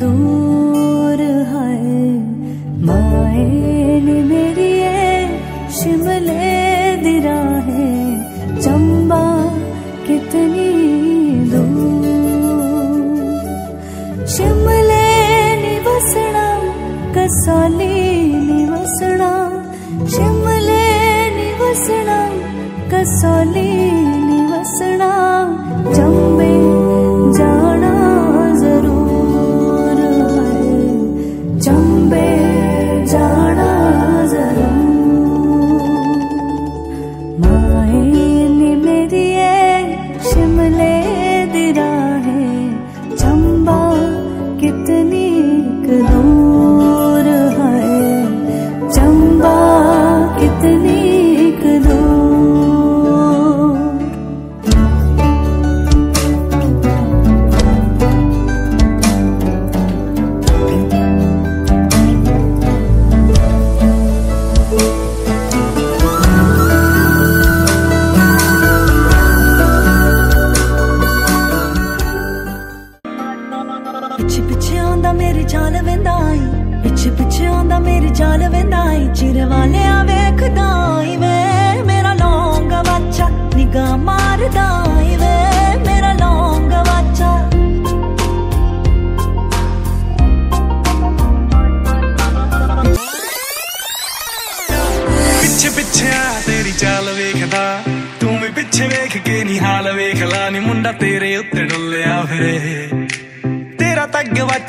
दूर है। मायल मेरी है शिमले दिरा है। चंबा कितनी दूर। शिमले निवसना, कसौली निवसना। शिमले निवसना, कसौली निवसना। चंबा ਪਿੱਛੇ ਪਿੱਛੇ ਆਉਂਦਾ ਮੇਰੇ ਚਾਲ ਵੇਂਦਾ ਆਈ ਪਿੱਛੇ ਪਿੱਛੇ ਆਉਂਦਾ ਮੇਰੇ ਚਾਲ ਵੇਂਦਾ ਆਈ ਚਿਰ ਵਾਲਿਆ ਵੇਖਦਾ ਆਈ ਵੇ, ਮੇਰਾ ਲੌਂਗ ਵਾਚਾ ਨਿਗਾ ਮਾਰਦਾ ਆਈ ਵੇ, ਮੇਰਾ ਲੌਂਗ ਵਾਚਾ। ਪਿੱਛੇ ਪਿੱਛੇ ਆ ਤੇਰੀ ਚਾਲ ਵੇਖਦਾ। ਤੂੰ ਵੀ ਪਿੱਛੇ ਵੇਖ ਕੇ ਨਹੀਂ ਹਾਲ ਵੇਖ ਲਾ ਨੀ ਮੁੰਡਾ ਤੇਰੇ ਉੱਤੇ ਡੁੱਲਿਆ ਫਿਰੇ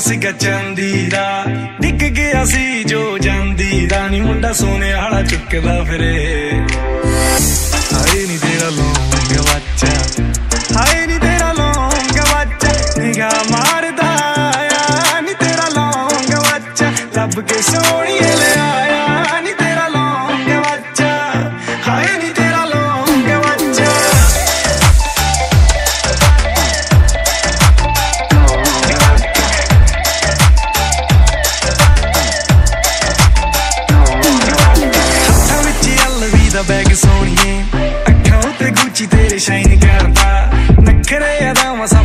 ਸੀਗਾ ਚੰਦੀ ਦਾ ਡਿੱਗ ਗਿਆ ਸੀ ਜੋ ਜਾਂਦੀ ਦਾ ਨੀ ਮੁੰਡਾ ਸੋਨੇ ਵਾਲਾ ਚੁੱਕਦਾ ਫਿਰੇ। ਹਾਏ ਨੀ ਤੇਰਾ ਲੋਂਗ ਬੱਚਾ ਹਾਏ ਨੀ ਤੇਰਾ ਲੋਂਗ ਗਵਾਚਾ ਨਿਗਾ ਮਾਰਦਾ ਆ। ਨੀ ਤੇਰਾ ਲੋਂਗ ਬੱਚਾ ਲੱਭ ਕੇ ਸੋਹਣੀਏ ਲੈ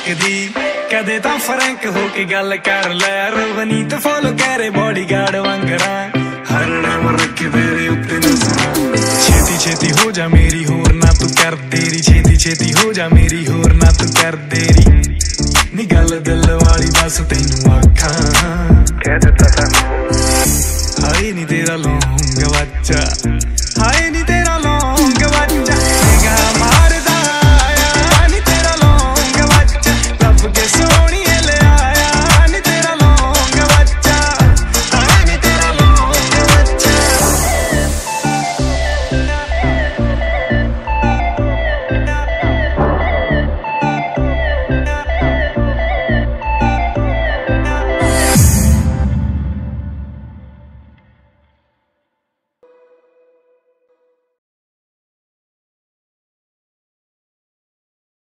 ਚੱਕਦੀ ਕਦੇ ਤਾਂ ਫਰੈਂਕ ਹੋ ਕੇ ਗੱਲ ਕਰ ਲੈ। ਰਵਨੀ ਤੇ ਫੋਲੋ ਕਰੇ ਬੋਡੀਗਾਰਡ ਵਾਂਗਣਾ ਹਰ ਨੰਬਰ ਰੱਖੇ ਤੇਰੇ ਉੱਤੇ ਨਜ਼ਰਾਂ। ਛੇਤੀ ਛੇਤੀ ਹੋ ਜਾ ਮੇਰੀ ਹੋਰ ਨਾ ਤੂੰ ਕਰ ਤੇਰੀ। ਛੇਤੀ ਛੇਤੀ ਹੋ ਜਾ ਮੇਰੀ ਹੋਰ ਨਾ ਤੂੰ ਕਰ ਤੇਰੀ। ਨੀ ਗੱਲ ਦਿਲ ਵਾਲੀ ਬਸ ਤੈਨੂੰ ਆਖਾਂ। ਕਹਿ ਦਿੱਤਾ